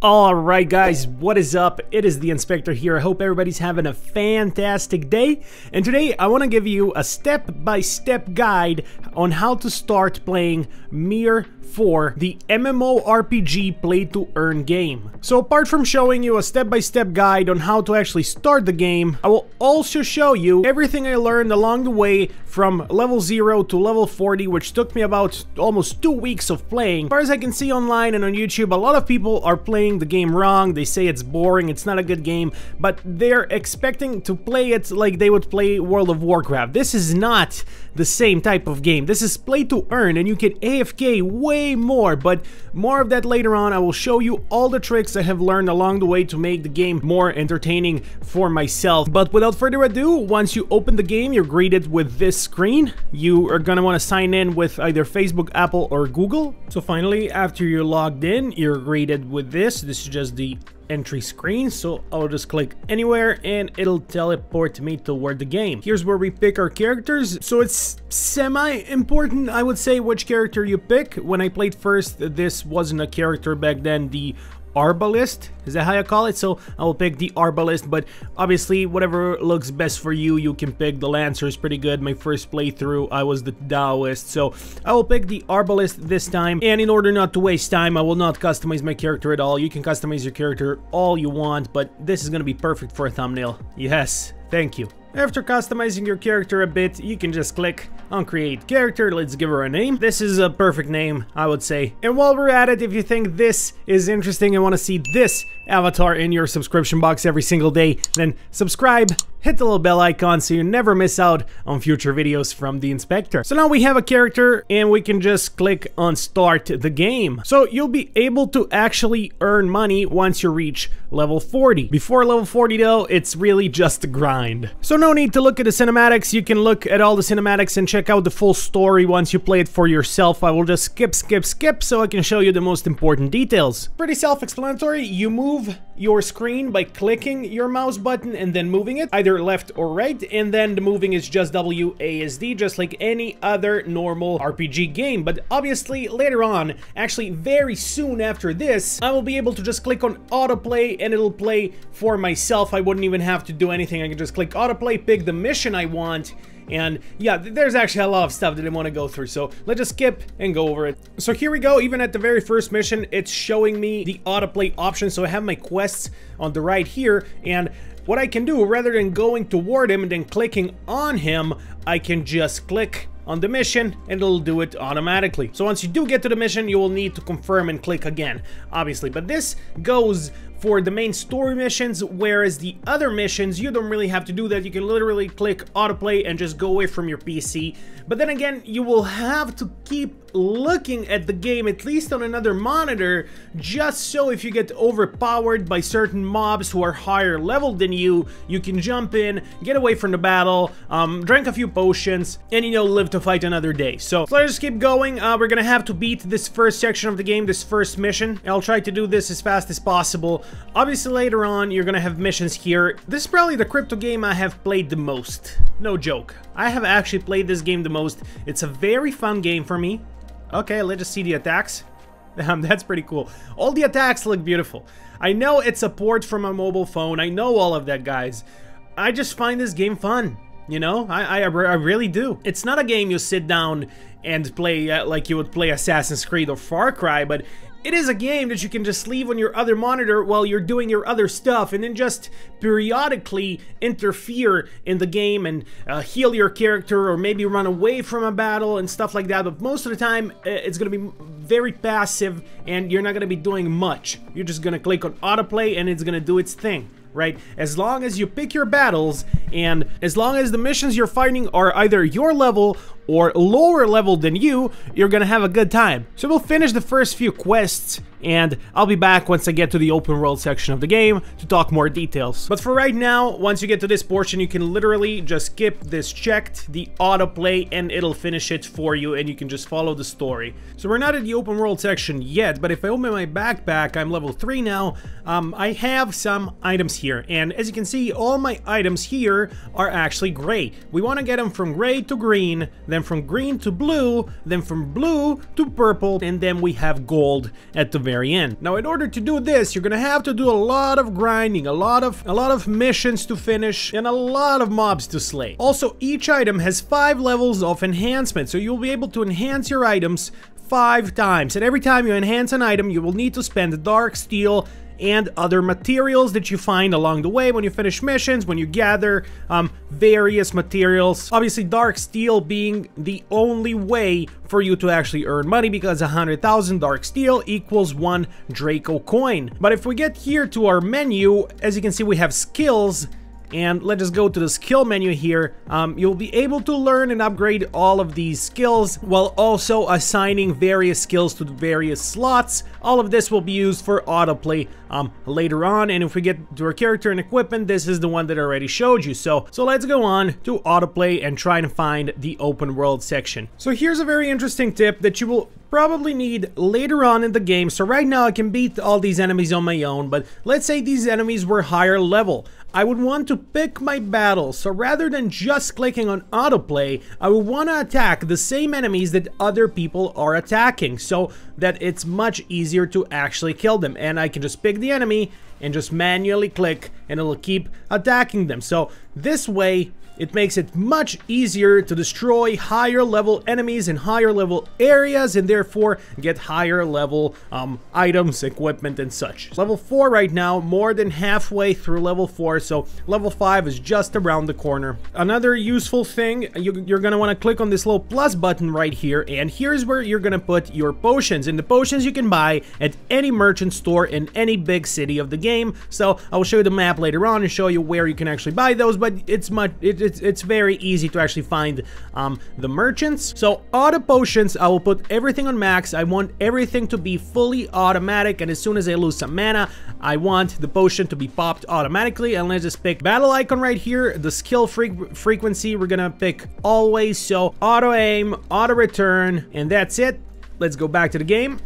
Alright guys, what is up? It is the Inspector here. I hope everybody's having a fantastic day. And today I want to give you a step-by-step -step guide on how to start playing Mir 4, the MMORPG play-to-earn game. So apart from showing you a step-by-step -step guide on how to actually start the game, I will also show you everything I learned along the way from level 0 to level 40, which took me about almost two weeks of playing. As far as I can see online and on YouTube, a lot of people are playing the game wrong. They say it's boring, it's not a good game, but they're expecting to play it like they would play World of Warcraft. This is not the same type of game. This is play to earn, and you can AFK way way more, but more of that later on. I will show you all the tricks I have learned along the way to make the game more entertaining for myself. But without further ado, once you open the game, you're greeted with this screen. You are gonna wanna sign in with either Facebook, Apple, or Google. So finally, after you're logged in, you're greeted with this. This is just the entry screen so I'll just click anywhere and it'll teleport me toward the game. Here's where we pick our characters so it's semi-important I would say which character you pick. When I played first this wasn't a character back then the Arbalist, is that how you call it? So I will pick the Arbalist, but obviously whatever looks best for you, you can pick. The Lancer is pretty good. My first playthrough, I was the Taoist, so I will pick the Arbalist this time. And in order not to waste time, I will not customize my character at all. You can customize your character all you want, but this is gonna be perfect for a thumbnail. Yes, thank you. After customizing your character a bit, you can just click on create character, let's give her a name. This is a perfect name, I would say. And while we're at it, if you think this is interesting and want to see this avatar in your subscription box every single day, then subscribe hit the little bell icon so you never miss out on future videos from the inspector. So now we have a character and we can just click on start the game. So you'll be able to actually earn money once you reach level 40. Before level 40 though, it's really just a grind. So no need to look at the cinematics, you can look at all the cinematics and check out the full story once you play it for yourself. I will just skip, skip, skip so I can show you the most important details. Pretty self-explanatory, you move your screen by clicking your mouse button and then moving it, either left or right, and then the moving is just WASD, just like any other normal RPG game. But obviously, later on, actually very soon after this, I will be able to just click on autoplay and it'll play for myself. I wouldn't even have to do anything. I can just click autoplay, pick the mission I want, and yeah, there's actually a lot of stuff that I want to go through, so let's just skip and go over it. So here we go, even at the very first mission, it's showing me the autoplay option, so I have my quests on the right here, and what I can do, rather than going toward him and then clicking on him, I can just click on the mission and it'll do it automatically. So once you do get to the mission, you will need to confirm and click again, obviously. But this goes for the main story missions, whereas the other missions, you don't really have to do that. You can literally click autoplay and just go away from your PC. But then again, you will have to keep looking at the game, at least on another monitor, just so if you get overpowered by certain mobs who are higher level than you, you can jump in, get away from the battle, um, drink a few potions, and you know, live to fight another day. So, so let's just keep going. Uh, we're gonna have to beat this first section of the game, this first mission. I'll try to do this as fast as possible. Obviously later on you're gonna have missions here. This is probably the crypto game I have played the most. No joke. I have actually played this game the most. It's a very fun game for me. Okay, let's just see the attacks. Um, that's pretty cool. All the attacks look beautiful. I know it's a port from a mobile phone. I know all of that, guys. I just find this game fun. You know, I, I, I really do. It's not a game you sit down and play uh, like you would play Assassin's Creed or Far Cry, but it is a game that you can just leave on your other monitor while you're doing your other stuff and then just periodically interfere in the game and uh, heal your character or maybe run away from a battle and stuff like that. But most of the time, uh, it's going to be very passive and you're not going to be doing much. You're just going to click on autoplay and it's going to do its thing right? As long as you pick your battles and as long as the missions you're fighting are either your level or lower level than you, you're gonna have a good time. So we'll finish the first few quests and I'll be back once I get to the open world section of the game to talk more details. But for right now, once you get to this portion, you can literally just skip this checked, the autoplay, and it'll finish it for you and you can just follow the story. So we're not at the open world section yet, but if I open my backpack, I'm level 3 now, um, I have some items here. And as you can see, all my items here are actually gray. We want to get them from gray to green, then from green to blue, then from blue to purple, and then we have gold at the very end. Now, in order to do this, you're gonna have to do a lot of grinding, a lot of a lot of missions to finish, and a lot of mobs to slay. Also, each item has five levels of enhancement, so you'll be able to enhance your items five times. And every time you enhance an item, you will need to spend dark steel and other materials that you find along the way when you finish missions, when you gather um, various materials. Obviously, dark steel being the only way for you to actually earn money because 100,000 dark steel equals one Draco coin. But if we get here to our menu, as you can see, we have skills and let's just go to the skill menu here. Um, you'll be able to learn and upgrade all of these skills while also assigning various skills to various slots. All of this will be used for autoplay um, later on. And if we get to our character and equipment, this is the one that I already showed you. So, so let's go on to autoplay and try to find the open world section. So here's a very interesting tip that you will probably need later on in the game. So right now I can beat all these enemies on my own, but let's say these enemies were higher level. I would want to pick my battles, so rather than just clicking on autoplay, I would want to attack the same enemies that other people are attacking, so that it's much easier to actually kill them. And I can just pick the enemy and just manually click and it'll keep attacking them. So this way, it makes it much easier to destroy higher level enemies in higher level areas and therefore get higher level um, items, equipment and such. Level 4 right now, more than halfway through level 4, so level 5 is just around the corner. Another useful thing, you, to want to click on this little plus button right here and here's where you're to put your potions. And the potions you can buy at any merchant store in any big city of the game. So I will show you the map later on and show you where you can actually buy those, but it's much, it, it's, it's very easy to actually find um, the merchants. So auto potions, I will put everything on max. I want everything to be fully automatic. And as soon as I lose some mana, I want the potion to be popped automatically. And let's just pick battle icon right here. The skill fre frequency, we're gonna pick always. So auto aim, auto return, and that's it. Let's go back to the game.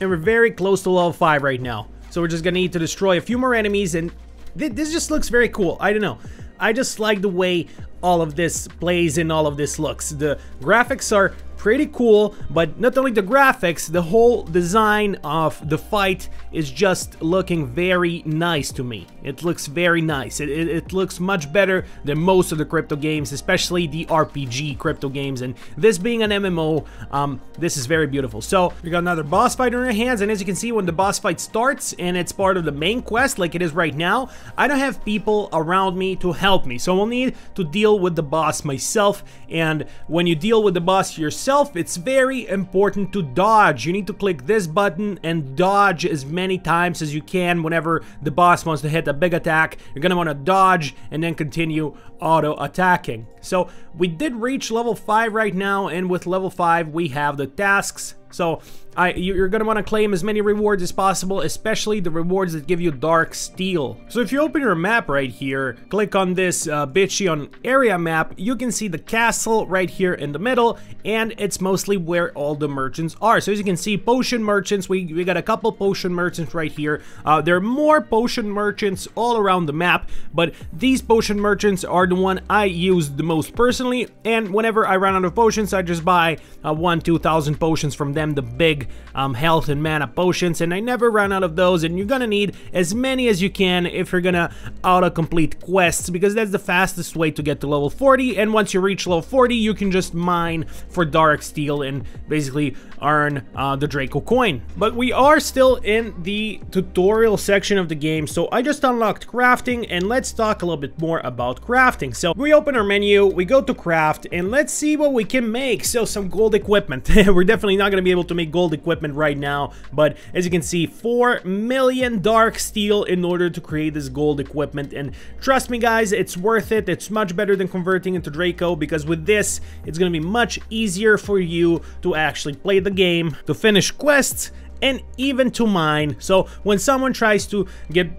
And we're very close to level 5 right now. So we're just gonna need to destroy a few more enemies and th this just looks very cool. I don't know. I just like the way all of this plays and all of this looks. The graphics are pretty cool, but not only the graphics, the whole design of the fight is just looking very nice to me. It looks very nice. It, it, it, looks much better than most of the crypto games, especially the RPG crypto games, and this being an MMO, um, this is very beautiful. So, we got another boss fight in our hands, and as you can see, when the boss fight starts, and it's part of the main quest, like it is right now, I don't have people around me to help me, so I'll need to deal with the boss myself, and when you deal with the boss yourself, it's very important to dodge. You need to click this button and dodge as many times as you can whenever the boss wants to hit a big attack. You're gonna wanna dodge and then continue auto attacking. So we did reach level 5 right now and with level 5 we have the tasks so I, you're going to want to claim as many rewards as possible, especially the rewards that give you Dark Steel. So if you open your map right here, click on this uh, on area map, you can see the castle right here in the middle, and it's mostly where all the merchants are. So as you can see, potion merchants, we, we got a couple potion merchants right here. Uh, there are more potion merchants all around the map, but these potion merchants are the one I use the most personally, and whenever I run out of potions, I just buy uh, one, 2,000 potions from them, the big um, health and mana potions, and I never run out of those, and you're gonna need as many as you can if you're gonna auto-complete quests, because that's the fastest way to get to level 40, and once you reach level 40, you can just mine for Dark Steel and basically earn uh, the Draco coin. But we are still in the tutorial section of the game, so I just unlocked crafting, and let's talk a little bit more about crafting. So we open our menu, we go to craft, and let's see what we can make. So some gold equipment. We're definitely not gonna be able to make gold equipment right now, but as you can see, 4 million dark steel in order to create this gold equipment, and trust me guys, it's worth it. It's much better than converting into Draco, because with this, it's gonna be much easier for you to actually play the game, to finish quests, and even to mine. So when someone tries to get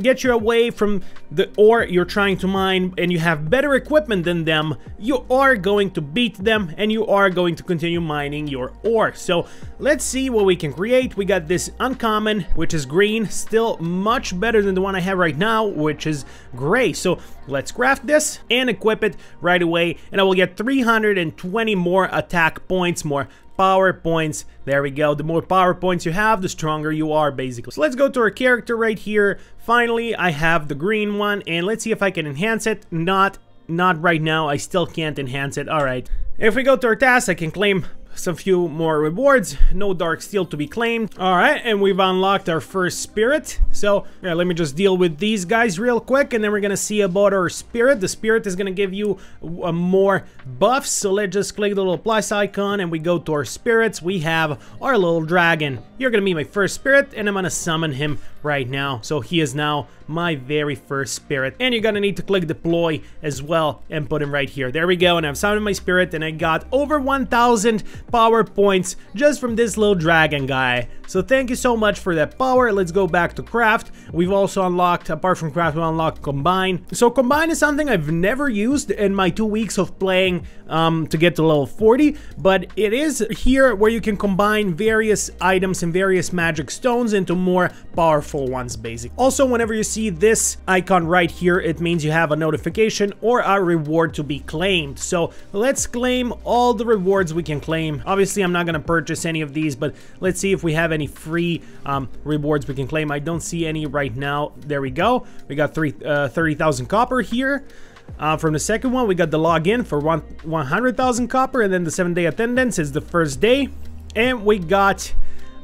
get you away from the ore you're trying to mine and you have better equipment than them, you are going to beat them and you are going to continue mining your ore. So let's see what we can create. We got this uncommon, which is green, still much better than the one I have right now, which is gray. So let's craft this and equip it right away and I will get 320 more attack points, more power points. There we go. The more power points you have, the stronger you are, basically. So let's go to our character right here. Finally, I have the green one, and let's see if I can enhance it. Not, not right now. I still can't enhance it. All right. If we go to our task, I can claim some few more rewards. No Dark Steel to be claimed. All right, and we've unlocked our first Spirit. So, yeah, let me just deal with these guys real quick, and then we're gonna see about our Spirit. The Spirit is gonna give you uh, more buffs, so let's just click the little plus icon, and we go to our Spirits. We have our little dragon. You're gonna be my first Spirit, and I'm gonna summon him right now. So he is now my very first spirit. And you're gonna need to click deploy as well and put him right here. There we go, and I've summoned my spirit and I got over 1,000 power points just from this little dragon guy. So thank you so much for that power. Let's go back to craft. We've also unlocked, apart from craft, we unlocked combine. So combine is something I've never used in my two weeks of playing um, to get to level 40, but it is here where you can combine various items and various magic stones into more powerful ones, basically. Also, whenever you see this icon right here, it means you have a notification or a reward to be claimed. So let's claim all the rewards we can claim. Obviously, I'm not going to purchase any of these, but let's see if we have any free um, rewards we can claim. I don't see any right now. There we go. We got three, uh, 30,000 copper here. Uh, from the second one, we got the login for one 100,000 copper, and then the seven day attendance is the first day. And we got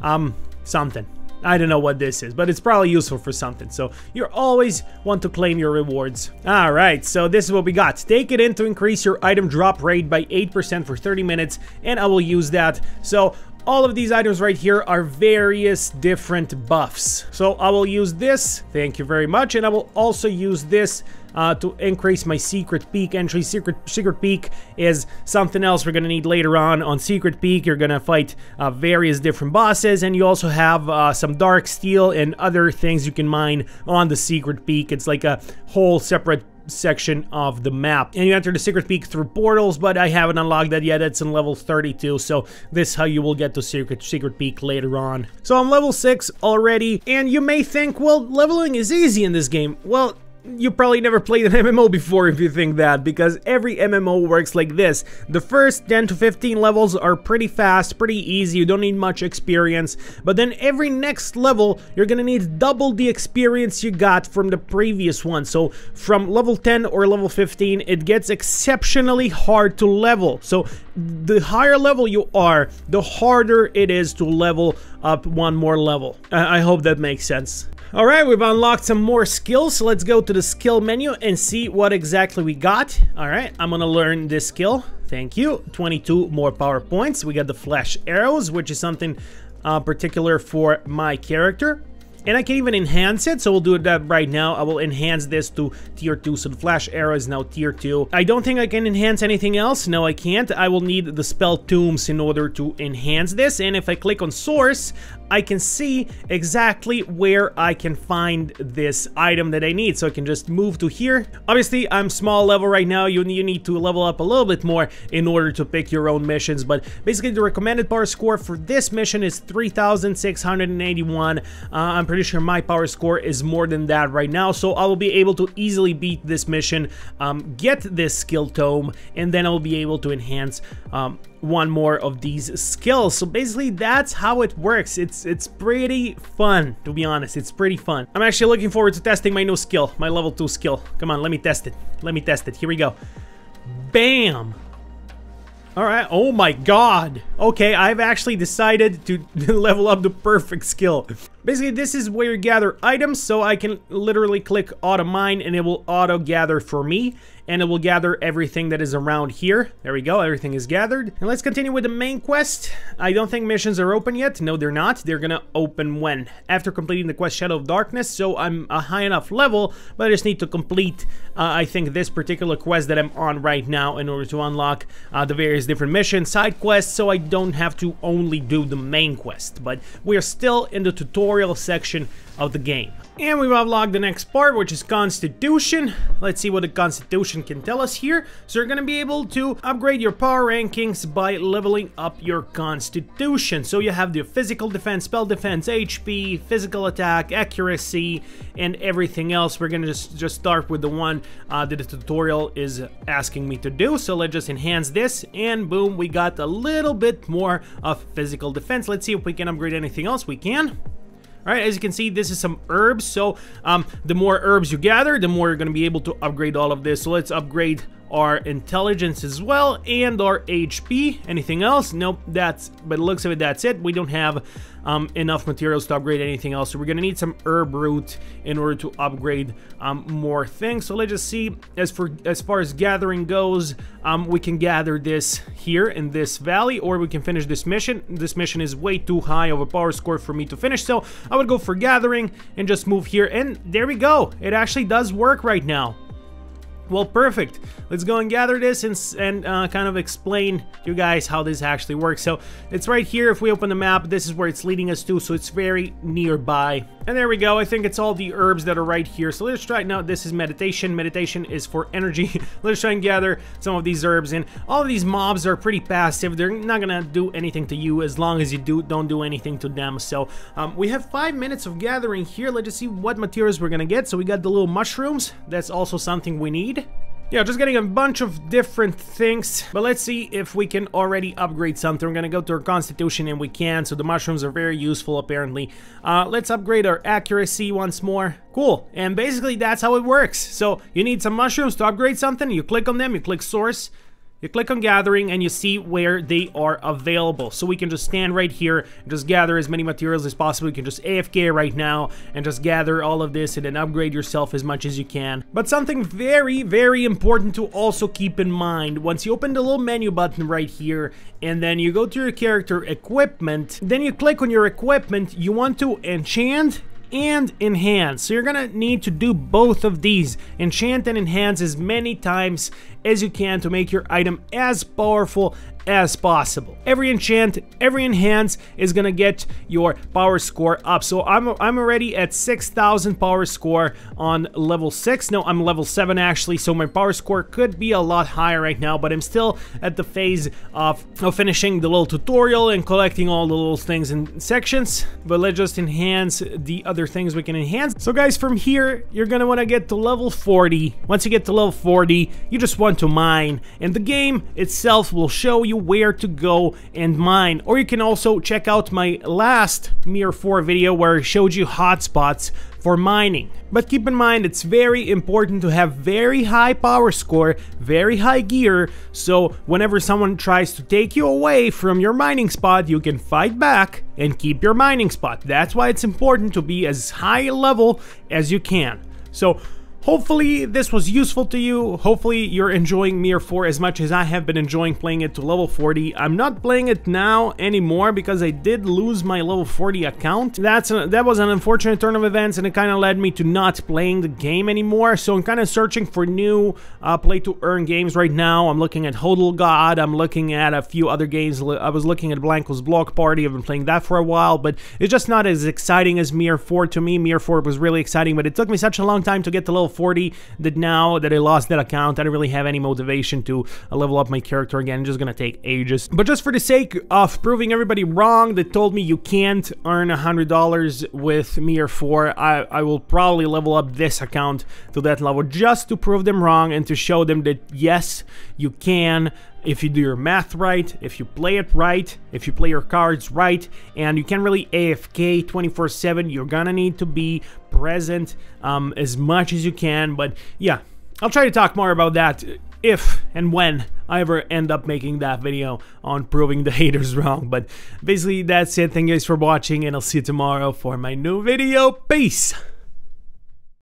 um, something. I don't know what this is, but it's probably useful for something. So you always want to claim your rewards. All right, so this is what we got. Take it in to increase your item drop rate by 8% for 30 minutes, and I will use that. So all of these items right here are various different buffs. So I will use this, thank you very much, and I will also use this uh, to increase my Secret Peak entry. Secret Secret Peak is something else we're gonna need later on. On Secret Peak, you're gonna fight uh, various different bosses, and you also have uh, some Dark Steel and other things you can mine on the Secret Peak. It's like a whole separate section of the map. And you enter the Secret Peak through portals, but I haven't unlocked that yet. It's in level 32, so this is how you will get to Secret, Secret Peak later on. So I'm level 6 already, and you may think, well, leveling is easy in this game. Well, you probably never played an MMO before if you think that, because every MMO works like this. The first 10 to 15 levels are pretty fast, pretty easy, you don't need much experience, but then every next level, you're gonna need double the experience you got from the previous one. So from level 10 or level 15, it gets exceptionally hard to level. So the higher level you are, the harder it is to level up one more level. I, I hope that makes sense. Alright, we've unlocked some more skills, so let's go to the skill menu and see what exactly we got. Alright, I'm gonna learn this skill. Thank you. 22 more power points. We got the flash arrows, which is something uh, particular for my character. And I can even enhance it, so we'll do that right now. I will enhance this to tier 2, so the flash arrow is now tier 2. I don't think I can enhance anything else. No, I can't. I will need the spell tomes in order to enhance this. And if I click on source, I can see exactly where I can find this item that I need. So I can just move to here. Obviously, I'm small level right now. You, you need to level up a little bit more in order to pick your own missions. But basically, the recommended power score for this mission is 3,681. Uh, I'm pretty sure my power score is more than that right now. So I will be able to easily beat this mission, um, get this skill tome, and then I'll be able to enhance um, one more of these skills. So basically that's how it works. It's it's pretty fun, to be honest. It's pretty fun. I'm actually looking forward to testing my new skill, my level 2 skill. Come on, let me test it. Let me test it. Here we go. Bam! Alright, oh my god. Okay, I've actually decided to level up the perfect skill. Basically, this is where you gather items, so I can literally click auto mine and it will auto gather for me and it will gather everything that is around here. There we go, everything is gathered. And let's continue with the main quest. I don't think missions are open yet. No, they're not. They're gonna open when? After completing the quest Shadow of Darkness, so I'm a high enough level, but I just need to complete, uh, I think, this particular quest that I'm on right now in order to unlock uh, the various different missions, side quests, so I don't have to only do the main quest. But we're still in the tutorial section of the game. And we've unlocked the next part, which is Constitution. Let's see what the Constitution can tell us here. So you're to be able to upgrade your power rankings by leveling up your Constitution. So you have the physical defense, spell defense, HP, physical attack, accuracy, and everything else. We're to just, just start with the one uh, that the tutorial is asking me to do. So let's just enhance this, and boom, we got a little bit more of physical defense. Let's see if we can upgrade anything else. We can. All right, as you can see, this is some herbs. So um, the more herbs you gather, the more you're going to be able to upgrade all of this. So let's upgrade our intelligence as well and our HP. Anything else? Nope, that's, but it looks of it, that's it. We don't have um, enough materials to upgrade anything else. So we're gonna need some herb root in order to upgrade um, more things. So let's just see, as for as far as gathering goes, um, we can gather this here in this valley or we can finish this mission. This mission is way too high of a power score for me to finish. So I would go for gathering and just move here. And there we go. It actually does work right now. Well, perfect. Let's go and gather this and, and uh, kind of explain to you guys how this actually works. So it's right here. If we open the map, this is where it's leading us to. So it's very nearby. And there we go. I think it's all the herbs that are right here. So let's try now. This is meditation. Meditation is for energy. let's try and gather some of these herbs. And all of these mobs are pretty passive. They're not going to do anything to you as long as you do don't do anything to them. So um, we have five minutes of gathering here. Let's just see what materials we're going to get. So we got the little mushrooms. That's also something we need. Yeah, just getting a bunch of different things. But let's see if we can already upgrade something. We're gonna go to our constitution and we can. So the mushrooms are very useful apparently. Uh, let's upgrade our accuracy once more. Cool. And basically that's how it works. So you need some mushrooms to upgrade something. You click on them, you click source. You click on gathering and you see where they are available. So we can just stand right here and just gather as many materials as possible. You can just AFK right now and just gather all of this and then upgrade yourself as much as you can. But something very, very important to also keep in mind. Once you open the little menu button right here and then you go to your character equipment, then you click on your equipment, you want to enchant and enhance. So you're gonna need to do both of these. Enchant and enhance as many times as you can to make your item as powerful as possible. Every enchant, every enhance is gonna get your power score up. So I'm, I'm already at 6,000 power score on level 6. No, I'm level 7 actually, so my power score could be a lot higher right now, but I'm still at the phase of, of finishing the little tutorial and collecting all the little things in sections. But let's just enhance the other things we can enhance. So guys, from here, you're gonna wanna get to level 40. Once you get to level 40, you just want to mine, and the game itself will show you where to go and mine. Or you can also check out my last Mir 4 video where I showed you hotspots for mining. But keep in mind, it's very important to have very high power score, very high gear, so whenever someone tries to take you away from your mining spot, you can fight back and keep your mining spot. That's why it's important to be as high level as you can. So Hopefully this was useful to you. Hopefully you're enjoying Mir 4 as much as I have been enjoying playing it to level 40. I'm not playing it now anymore because I did lose my level 40 account. That's that was an unfortunate turn of events and it kind of led me to not playing the game anymore. So I'm kind of searching for new uh, play to earn games right now. I'm looking at Hodl God. I'm looking at a few other games. I was looking at Blankos Block Party. I've been playing that for a while, but it's just not as exciting as Mir 4 to me. Mir 4 was really exciting, but it took me such a long time to get to level 40 that now that I lost that account, I don't really have any motivation to uh, level up my character again. It's just gonna take ages. But just for the sake of proving everybody wrong that told me you can't earn $100 with Mir 4, I, I will probably level up this account to that level just to prove them wrong and to show them that yes, you can if you do your math right, if you play it right, if you play your cards right, and you can really AFK 24-7, you're gonna need to be present um, as much as you can, but yeah, I'll try to talk more about that if and when I ever end up making that video on proving the haters wrong. But basically, that's it. Thank you guys for watching, and I'll see you tomorrow for my new video. Peace!